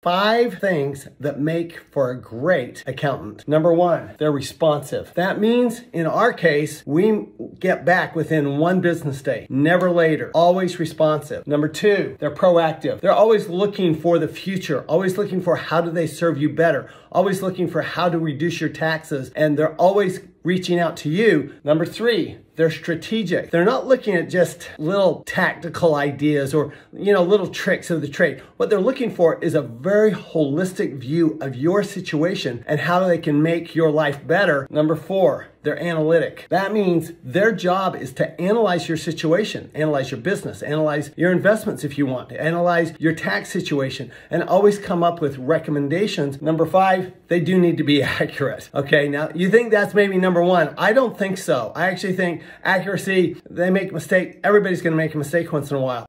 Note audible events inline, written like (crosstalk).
Five things that make for a great accountant. Number one, they're responsive. That means in our case, we get back within one business day, never later, always responsive. Number two, they're proactive. They're always looking for the future, always looking for how do they serve you better, always looking for how to reduce your taxes, and they're always reaching out to you. Number three, they're strategic. They're not looking at just little tactical ideas or, you know, little tricks of the trade. What they're looking for is a very holistic view of your situation and how they can make your life better. Number four, they're analytic. That means their job is to analyze your situation, analyze your business, analyze your investments if you want, analyze your tax situation, and always come up with recommendations. Number five, they do need to be (laughs) accurate. Okay, now you think that's maybe number one. I don't think so. I actually think accuracy, they make mistake. Everybody's gonna make a mistake once in a while.